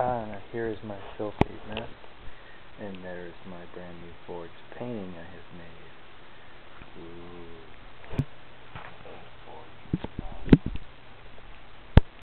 Ah, here is my filthy mess, and there's my brand new forged painting I